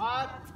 हाथ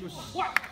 就是。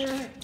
Yeah.